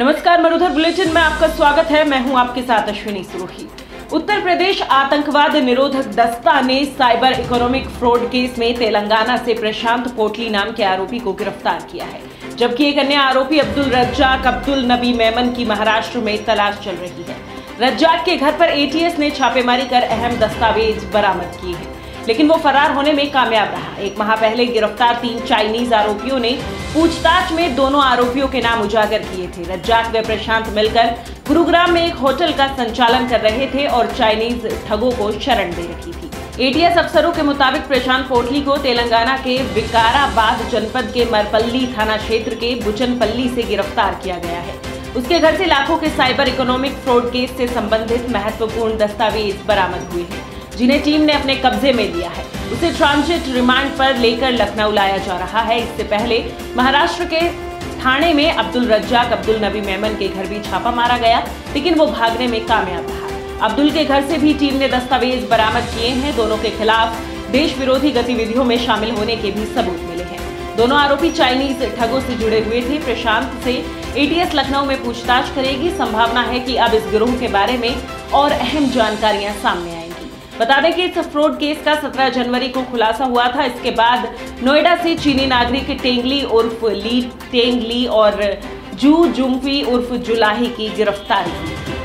नमस्कार, मरुधर बुलेटिन में आपका स्वागत है। मैं हूँ आपके साथ अश्विनी सुरोही उत्तर प्रदेश आतंकवाद निरोधक दस्ता ने साइबर इकोनॉमिक फ्रॉड केस में तेलंगाना से प्रशांत पोटली नाम के आरोपी को गिरफ़्तार किया है। जबकि एक अन्य आरोपी अब्दुल रज्जाक अब्दुल नबी मेमन की महाराष्ट्र में तलाश चल रही है। रज्जाक के घर पर एटीएस ने छापेमारी कर अहम दस्तावेज़ बरामद किए हैं। लेकिन वो फरार होने में कामयाब रहा। एक माह पहले गिरफ़्तार तीन चाइनीज़ आरोपियों ने पूछताछ में दोनों आरोपियों के नाम उजागर किए थे। रज्जाक व प्रशांत मिलकर गुरुग्राम में एक होटल का संचालन कर रहे थे और चाइनीज़ ठगों को शरण दे रखी थी। एटीएस अफसरों के मुताबिक प्रशांत पोटली को तेलंगाना के विकाराबाद जनपद के मरपल्ली थाना क्षेत्र के बुचनपल्ली से गिरफ़्तार किया गया है। उसके घर से लाखों के साइबर इकोनॉमिक फ्रॉड केस से संबंधित महत्वपूर्ण दस्तावेज़ बरामद हुए हैं। जिन्हें टीम ने अपने कब्जे में लिया है। उसे ट्रांजिट रिमांड पर लेकर लखनऊ लाया जा रहा है। इससे पहले महाराष्ट्र के थाने में अब्दुल रज्जाक, अब्दुल नबी मेमन के घर भी छापा मारा गया, लेकिन वो भागने में कामयाब रहा। अब्दुल के घर से भी टीम ने दस्तावेज़ बरामद किए हैं। दोनों के खिलाफ देश विरोधी गतिविधियों में शामिल होने के भी सबूत मिले हैं। दोनों आरोपी चाइनीज़ ठगों से जुड़े हुए थे। प्रशांत से एटीएस लखनऊ में पूछताछ करेगी। संभावना है कि अब इस गिरोह के बारे में और अहम जानकारियाँ सामने आएँगी बता दें कि इस फ्रॉड केस का 17 जनवरी को खुलासा हुआ था। इसके बाद नोएडा से चीनी नागरिक टेंगली उर्फ़ ली टेंगली और जू जुम्फी उर्फ़ जुलाही की गिरफ्तारी। हुई